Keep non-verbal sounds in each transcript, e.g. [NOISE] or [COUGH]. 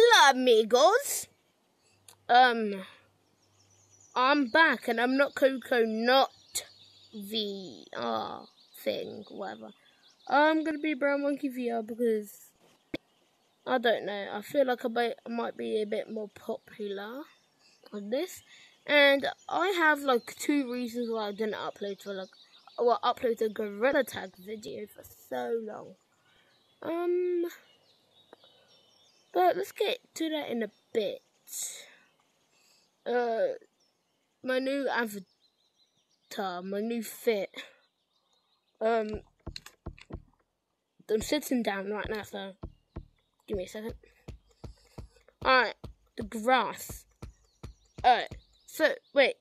Hola, amigos. Um, I'm back, and I'm not Coco, not the uh thing, whatever. I'm gonna be Brown Monkey VR because I don't know. I feel like I might, I might be a bit more popular on this, and I have like two reasons why I didn't upload for like well upload a Gorilla Tag video for so long. Um. But let's get to that in a bit. Uh, my new avatar, my new fit. Um, I'm sitting down right now, so give me a second. Alright, the grass. Alright, so wait.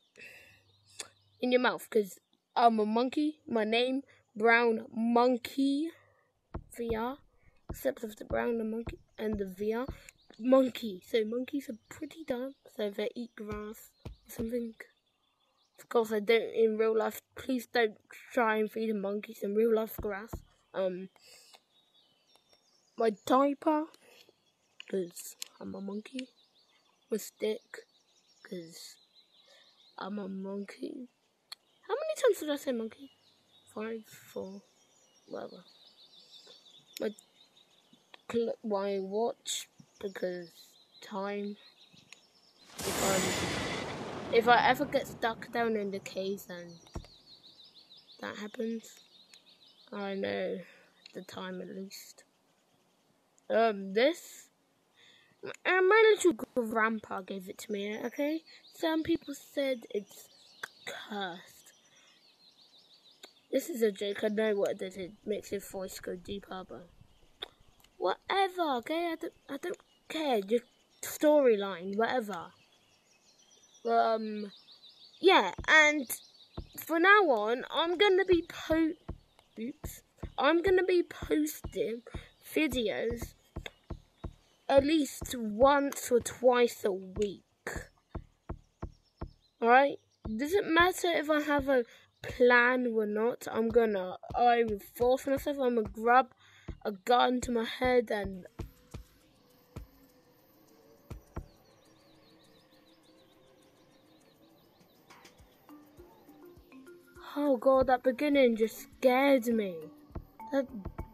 In your mouth, because I'm a monkey. My name, Brown Monkey VR. Except of the brown the monkey and the VR. Monkey. So monkeys are pretty dumb. So they eat grass or something. Of course I don't in real life. Please don't try and feed the monkeys in real life grass. Um my diaper because I'm a monkey. My stick because I'm a monkey. How many times did I say monkey? Five, four, whatever. My my watch because time. If I'm, if I ever get stuck down in the cave and that happens, I know the time at least. Um, this. Uh, my little grandpa gave it to me, okay? Some people said it's cursed. This is a joke, I know what it is. It makes your voice go deeper, but whatever, okay? I don't, I don't care. Just storyline, whatever. Um, yeah, and for now on, I'm gonna be po. Oops. I'm gonna be posting videos at least once or twice a week. Alright? Doesn't matter if I have a plan or not. I'm gonna. I will force myself. I'm gonna grab a gun to my head and Oh god, that beginning just scared me. That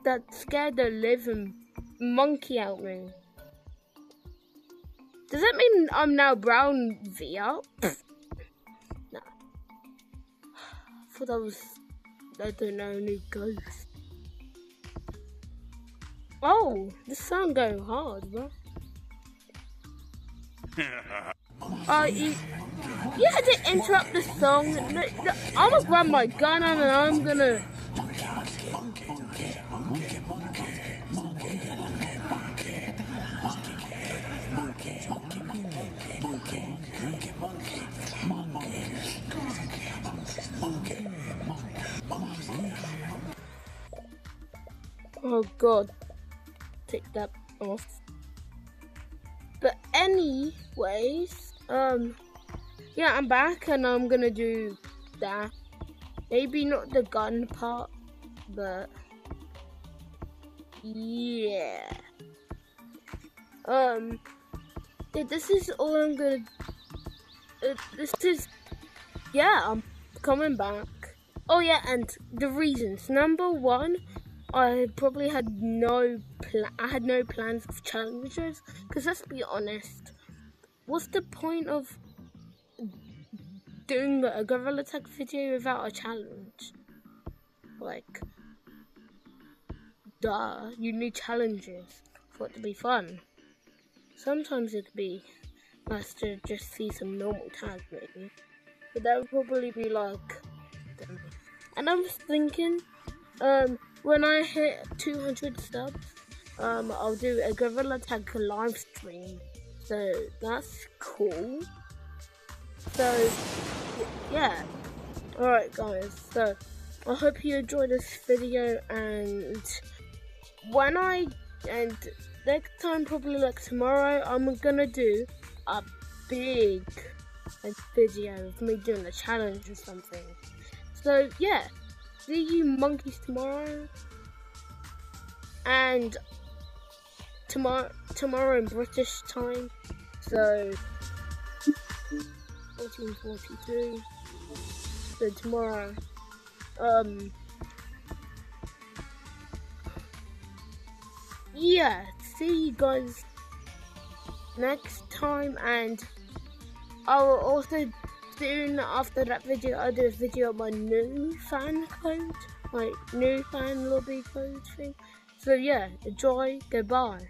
that scared the living monkey out me. Does that mean I'm now brown VR? no. [SIGHS] I thought that was I don't know, new ghost. Oh, the sound going hard, bro. [LAUGHS] uh, you, you had to interrupt the song. No, I'm gonna grab my gun and I'm gonna. Oh god take that off. But anyways, um, yeah, I'm back and I'm gonna do that. Maybe not the gun part, but yeah. Um, this is all I'm gonna. Uh, this is, yeah, I'm coming back. Oh yeah, and the reasons. Number one, I probably had no plan. I had no plans of challenges because let's be honest, what's the point of doing a gorilla tag video without a challenge? Like, duh, you need challenges for it to be fun. Sometimes it'd be nice to just see some normal tags maybe, but that would probably be like. And I was thinking, um, when I hit 200 subs, um, I'll do a Gorilla Tag live stream. So that's cool. So yeah. Alright guys, so I hope you enjoyed this video and when I and next time probably like tomorrow I'm gonna do a big video of me doing a challenge or something. So yeah see you monkeys tomorrow. And tomorrow tomorrow in British time. So 1442. So tomorrow. Um yeah, see you guys next time and I will also soon after that video I'll do a video on my new fan code, my new fan lobby code thing. So yeah, enjoy, goodbye.